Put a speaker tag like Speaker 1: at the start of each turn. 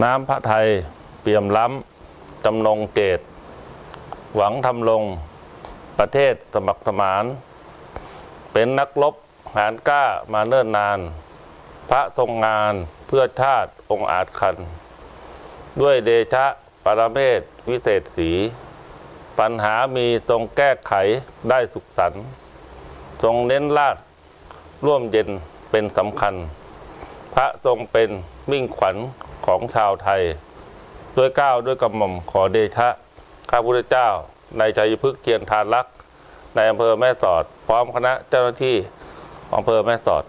Speaker 1: น้ำพระไทยเปี่ยมล้ำจำนงเจตหวังทำลง ประเทศสมัครสมาน เป็นนักรบหารกล้ามาเนิ่นนาน พระทรงงานเพื่อชาติองค์อาจคัน ด้วยเดชะปรเมศวิเศษสี ปัญหามีทรงแก้ไขได้สุขสันทรงเน้นลาดร่วมเย็นเป็นสำคัญ พระทรงเป็นมิ่งขวัญ ของชาวไทย ด้วยก้าวด้วยกระหม่อมขอเดชะข้าพุทธเจ้า ในชัยพฤกษ์เกียรติทานรักในอำเภอแม่สอด พร้อมคณะเจ้าหน้าที่อำเภอแม่สอด